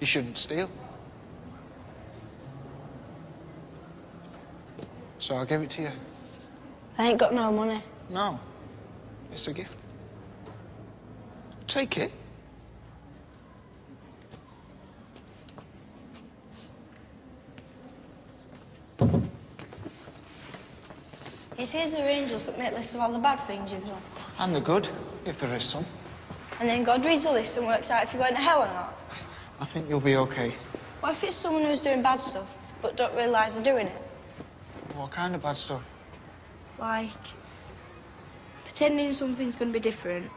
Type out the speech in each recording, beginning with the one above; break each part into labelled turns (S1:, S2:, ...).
S1: You shouldn't steal. So I'll give it to you.
S2: I ain't got no money.
S1: No. It's a gift. Take it.
S2: He says are angels that make lists of all the bad things you've done.
S1: And the good, if there is some.
S2: And then God reads the list and works out if you're going to hell or not.
S1: I think you'll be okay.
S2: What if it's someone who's doing bad stuff, but don't realise they're doing it?
S1: What kind of bad stuff?
S2: Like, pretending something's going to be different,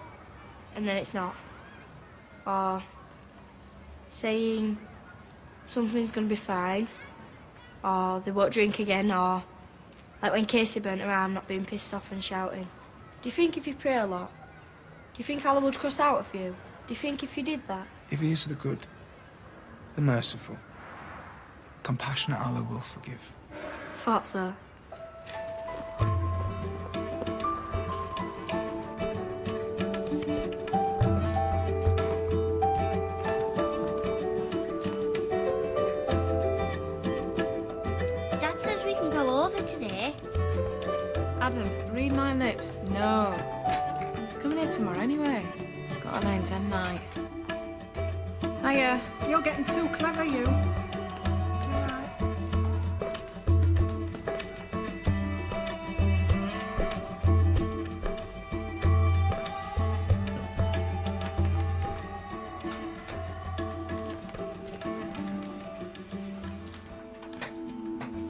S2: and then it's not. Or saying something's going to be fine, or they won't drink again, or like when Casey burnt her arm, not being pissed off and shouting. Do you think if you pray a lot, do you think Allah would cross out of you? Do you think if you did that?
S3: If he is the good, the merciful, compassionate Allah will forgive.
S2: Thought so.
S4: Dad says we can go over today.
S5: Adam, read my lips. No. He's coming here tomorrow anyway. Got a 9 10 night. Hiya.
S6: You're getting too clever, you.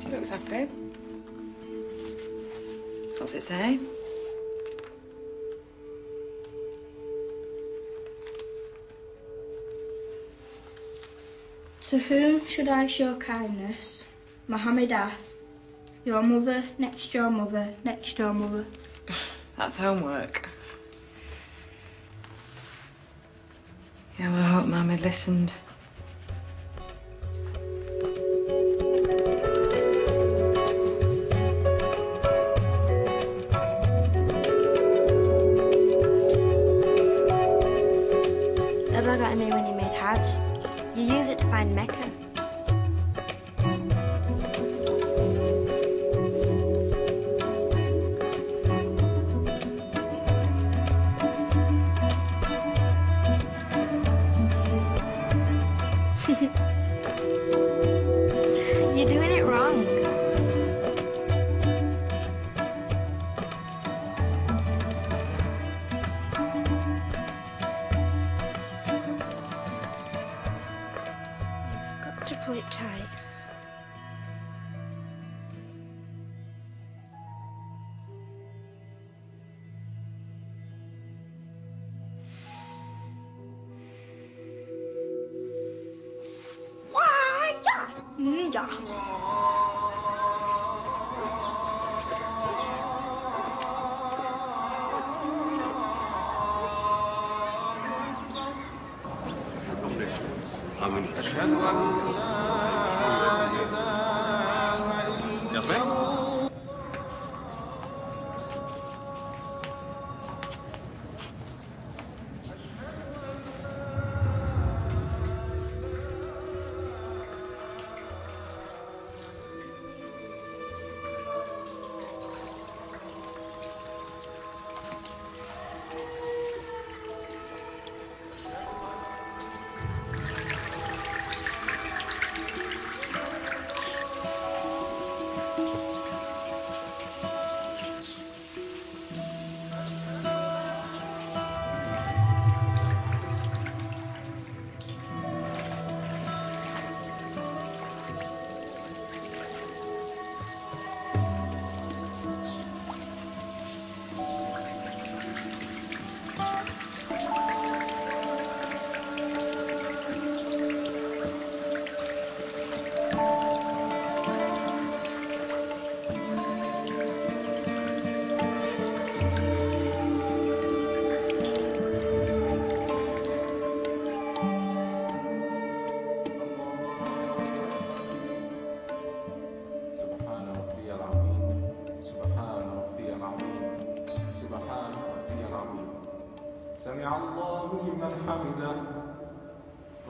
S5: She looks happy. What's it say?
S2: To whom should I show kindness? Mohammed asked. Your mother, next your mother, next your mother.
S5: That's homework. Yeah, well, I hope had listened.
S2: Abba got me when he made Hajj. You use it to find Mecca. You're doing it wrong. Ninja.
S7: آمين أشهد أن ياسمين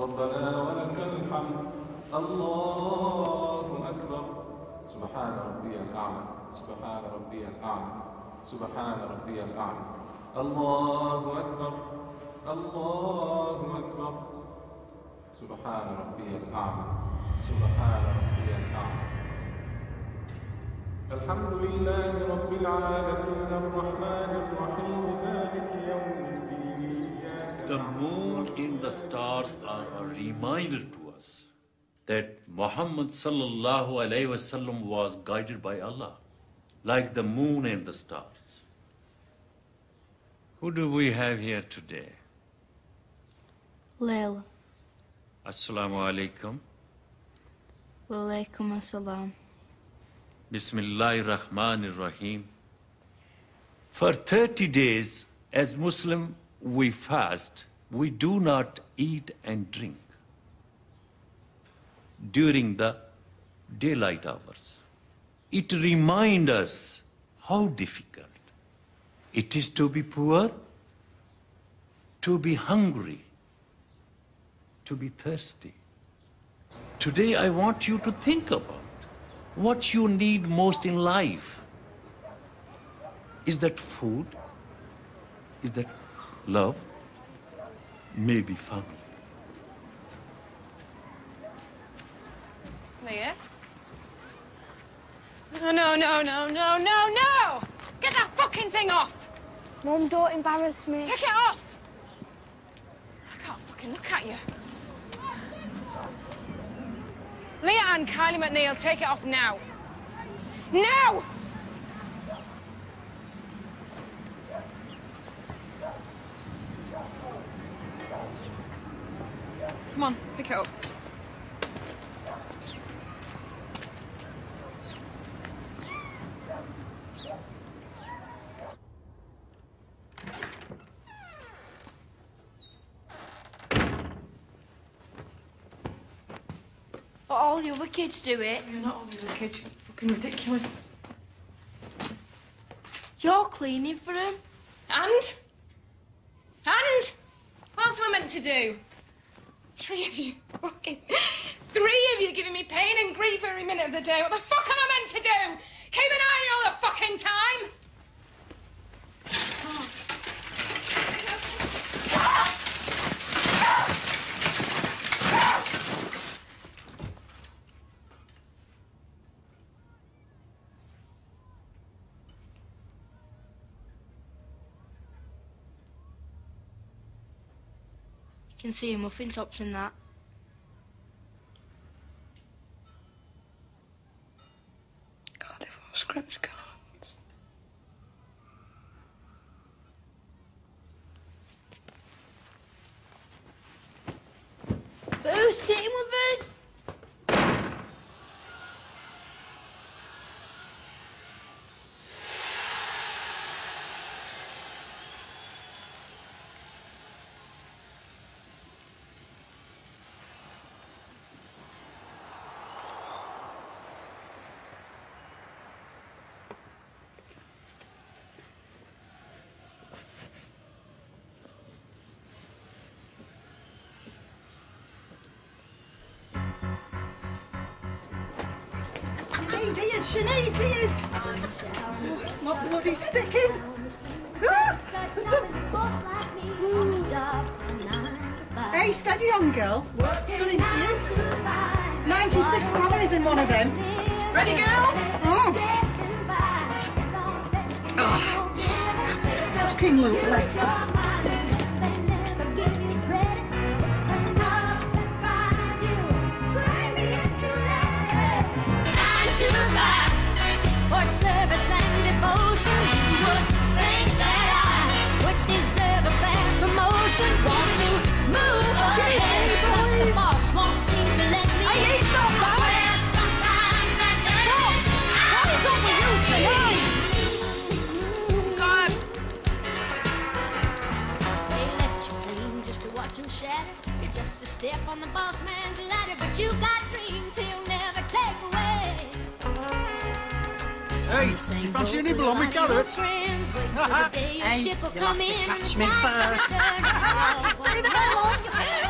S7: ربنا ولك الحمد. الله أكبر. سبحان ربي الأعلى. سبحان ربي الأعلى. سبحان ربي الأعلى. الله أكبر. الله أكبر. سبحان ربي الأعلى. سبحان ربي الأعلى. الحمد لله رب العالمين. الرحمن الرحيم. مالك يوم الدين.
S8: the moon and the stars are a reminder to us that Muhammad sallallahu alaihi wasallam was guided by Allah, like the moon and the stars. Who do we have here today?
S2: Layla.
S8: Assalamu alaikum.
S2: Wa alaikum assalam.
S8: Bismillahir Rahmanir Rahim. For 30 days, as Muslim, we fast. We do not eat and drink during the daylight hours. It reminds us how difficult it is to be poor, to be hungry, to be thirsty. Today, I want you to think about what you need most in life. Is that food? Is that love? Maybe family.
S9: Leah? No, no, no, no, no, no, no! Get that fucking thing off!
S2: Mom, don't embarrass me.
S9: Take it off! I can't fucking look at you. Leah and Kylie McNeil, take it off now. Now! Come on, pick it up.
S2: But all the other kids do it.
S9: You're not all the kid, you're fucking ridiculous.
S2: You're cleaning for them.
S9: And? And? What else am I meant to do? Three of you. Fucking. Three of you giving me pain and grief every minute of the day. What the fuck am I meant to do? Keep an eye on all the fucking time?
S2: Can see muffin tops in that.
S5: Sinead ears, Sinead ears. Oh, it's not bloody sticking. Hey, steady on, girl. It's got into you. 96 calories in one of them.
S9: Ready, girls?
S5: Oh. Oh, absolutely.
S4: Watch him shatter. You're just a step on the boss man's ladder, but you got dreams he'll never take away.
S10: Hey, you fancy a nibble on my carrots?
S4: Hey,
S5: Hey,
S4: ship will
S5: you'll
S4: come
S5: to
S4: in
S5: catch
S4: and
S5: me
S4: tide
S5: first.